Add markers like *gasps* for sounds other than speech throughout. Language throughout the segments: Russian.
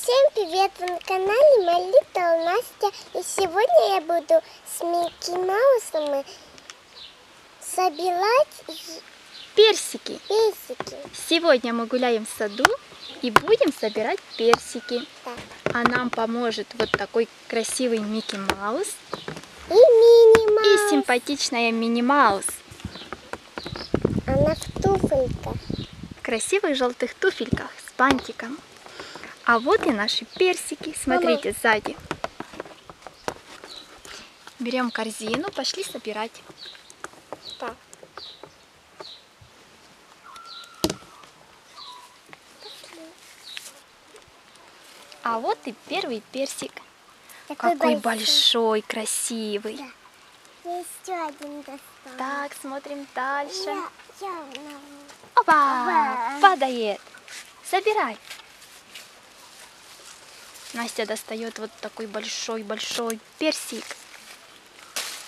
Всем привет! Вы на канале Little Настя. И сегодня я буду с Микки Маусом собирать Персики. персики. Сегодня мы гуляем в саду и будем собирать персики. Да. А нам поможет вот такой красивый Микки Маус И Мини и Маус. симпатичная Мини Маус Она в туфельках. в красивых желтых туфельках с бантиком. А вот и наши персики. Смотрите сзади. Берем корзину, пошли собирать. Так. А вот и первый персик. Такой Какой большой. большой, красивый. Да. Я еще один. Так, смотрим дальше. Я, я Опа! Опа! Падает. Собирай. Настя достает вот такой большой-большой персик.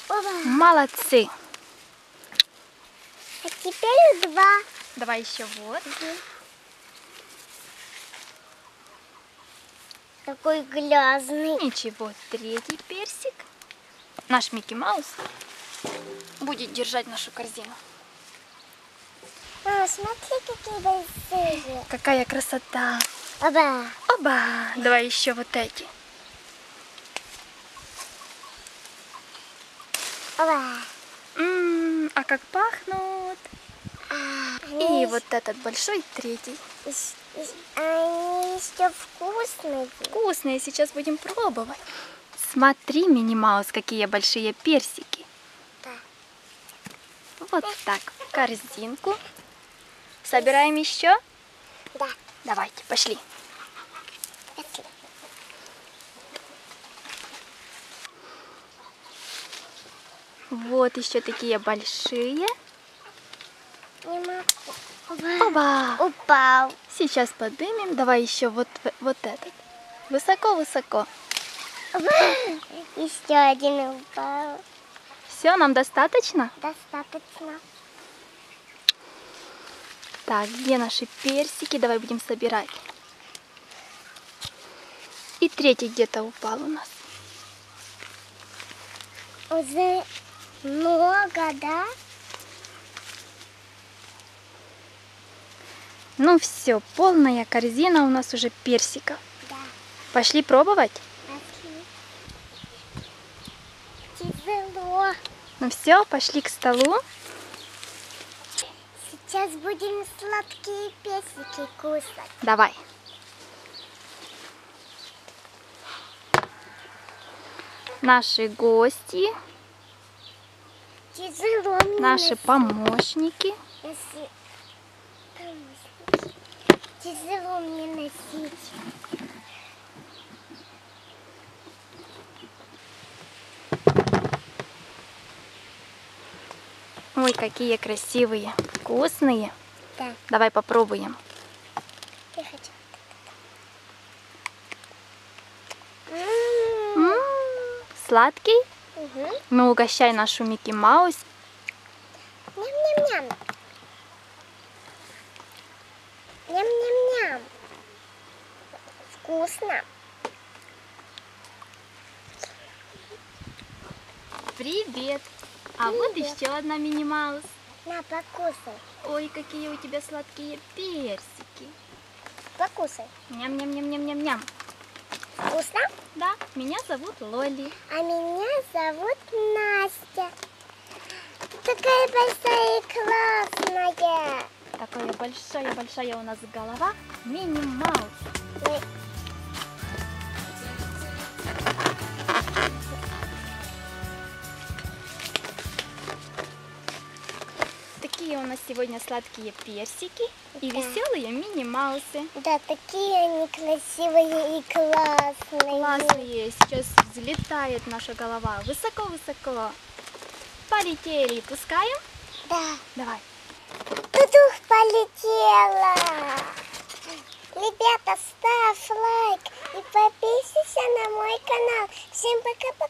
Опа. Молодцы. А теперь два. Давай еще вот. Такой грязный. Ничего, третий персик. Наш Микки Маус будет держать нашу корзину. Мама, смотри, какие большие. Какая красота. Оба. Оба! Давай еще вот эти. Оба. М, а как пахнут. А, И вот этот большой третий. Они еще вкусные. Вкусные, сейчас будем пробовать. Смотри, Мини Маус, какие большие персики. Да. Вот так, корзинку. Собираем еще? Да. Давайте. Пошли. Вот еще такие большие. Не могу. Оба. Оба! Упал. Сейчас подымем. Давай еще вот, вот этот. Высоко-высоко. *gasps* Еще один упал. Все, нам достаточно? Достаточно. Так, где наши персики? Давай будем собирать. И третий где-то упал у нас. Уже много, да? Ну все, полная корзина у нас уже персиков. Да. Пошли пробовать? Пошли. Тяжело. Ну все, пошли к столу. Сейчас будем сладкие персики кушать. Давай. Наши гости, наши помощники. Если- Тяжело мне носить. Ой, какие красивые, вкусные. Да, Давай попробуем. я хочу. М, М, Сладкий? Мгм. Ну, угощай нашу Микки Маус. Ням-ням-ням. Ням-ням-ням. Вкусно. Привет! А вот Привет. еще одна Мини Маус. На, покусай. Ой, какие у тебя сладкие персики. Покусай. Ням-ням-ням-ням-ням-ням. Вкусно? Да, меня зовут Лоли. А меня зовут Настя. Такая большая и классная. Такая большая-большая у нас голова. Мини Такие у нас сегодня сладкие персики и Да. веселые Мини Маусы. Да, такие они красивые и классные. Классные. Сейчас взлетает наша голова. Высоко-высоко. Полетели. Пускаем? Да. Давай. Тудух полетела. Ребята, ставь лайк и подписывайся на мой канал. Всем пока-пока.